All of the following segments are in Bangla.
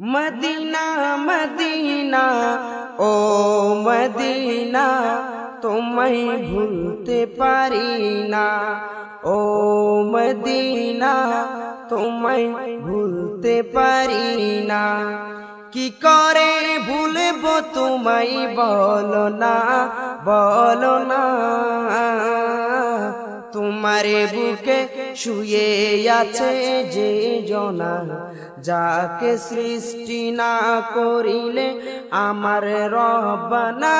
মদিনা মদিনা, ও মদিনা, তোমায় ভুলতে পারি না। ও মদিনা, তোমায় ভুলতে পারি না। কি করে ভুলব তোমায় বলো না বলো না। তোমারে বুকে শুয়ে আছে যে জনা। যাকে সৃষ্টি না করিলে আমার রবানা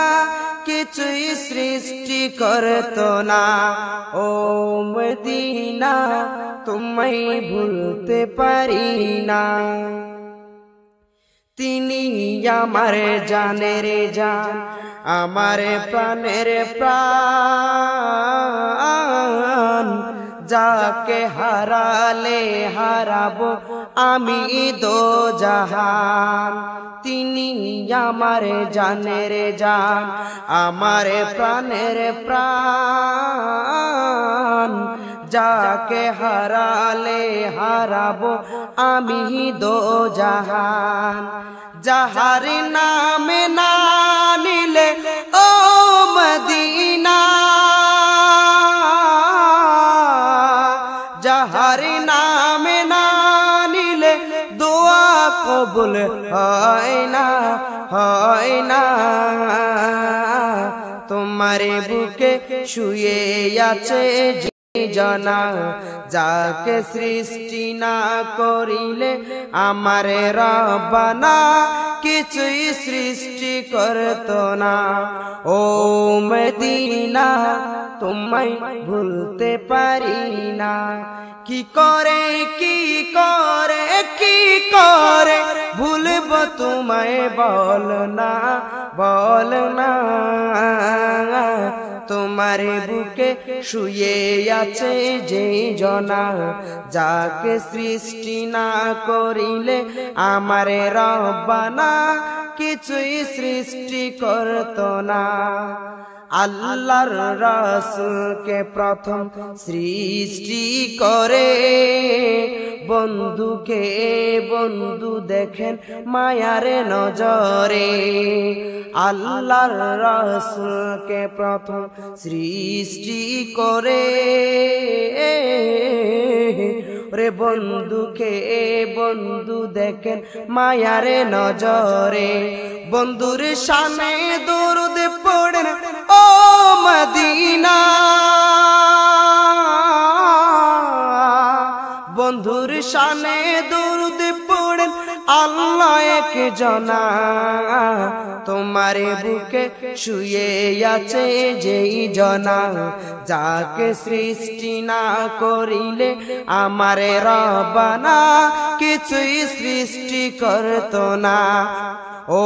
কিছুই সৃষ্টি করত না। ও মদিনা, তোমায় ভুলতে পারি না। তিনি আমার জানের জান, আমার প্রাণের প্রাণ। যাকে হারালে হারাবো আমি দো জাহান তিনি আমার জানের জান, আমার প্রাণের প্রাণ। যাকে হারালে হারাবো আমি দো জাহান যাহার নামে না কবুল হয় না হয় না। তোমারে বুকে শুয়ে আছে জনা, যাকে সৃষ্টি না করিলে আমারে রবানা কিছুই সৃষ্টি করত না। ও মদিনা, তোমায় ভুলতে পারি না। কি করে কি করে কি করে তোমায় বল না বল না। তোমার বুকে শুয়ে আছে যে জনা, যাকে সৃষ্টি না করিলে আমারে রব্বানা কিছুই সৃষ্টি করত না। আল্লাহর রাসুলকে প্রথম সৃষ্টি করে বন্ধুকে বন্ধু দেখেন মায়ারে নজরে। আল্লাহর রাসুলকে প্রথম সৃষ্টি করে। রে বন্ধুকে বন্ধু দেখেন মায়ারে নজরে। বন্ধুর সামনে দরুদ পড়েন, ও মদিনা। বন্ধুর সামনে দরুদ পড়েন, আল্লাহ এক জনা। তোমারে বুকে শুয়ে আছে যেই জনা। যাকে সৃষ্টি না করিলে আমারে রবানা, কিছুই সৃষ্টি করত না। ও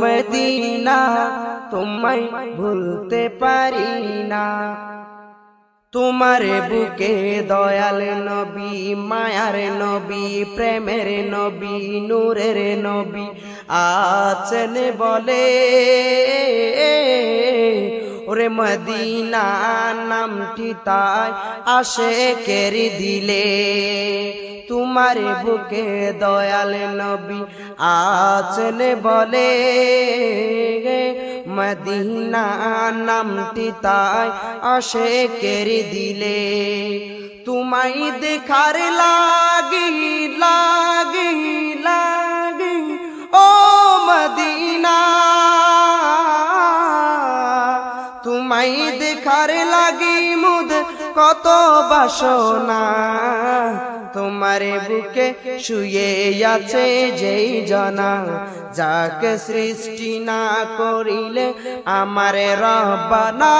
মদিনা, তোমায় ভুলতে পারি না। তোমার বুকে দয়াল নবী মায়ার নবী প্রেমের নবী নূরের নবী। আছেন বলে ওরে মদিনা নামটি তাই আসে কেরি দিলে। তোমার বুকে দয়াল নবী আছেন বলে। মদিনা নামটি তাই আসে কেরি দিলে। তোমাই দেখার লাগি লাগি লাগি। ও মদিনা তোমাই দেখার লাগি মুদ কত বাসনা। তোমার বুকে শুয়ে আছে যেই জনা, যাকে সৃষ্টি না করিলে আমারে রব্বানা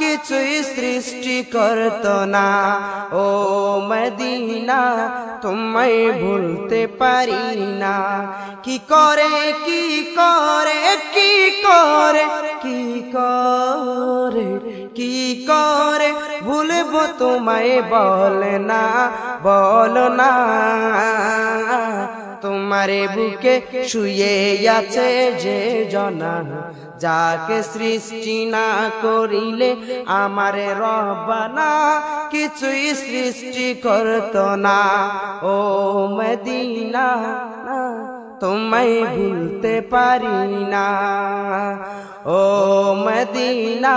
কিছুই সৃষ্টি করত না। ও মদিনা, তোমায় ভুলতে পারি না। কি করে কি করে কি করে তোমায় বল না বল না। তোমার বুকে শুয়ে আছে যে জনা যাকে সৃষ্টি না করিলে আমারে রবানা কিছুই সৃষ্টি করত না। ও মদিনা, তোমায় ভুলতে পারি না। ও মদিনা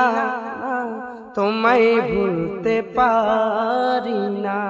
তোমায় ভুলতে পারি না।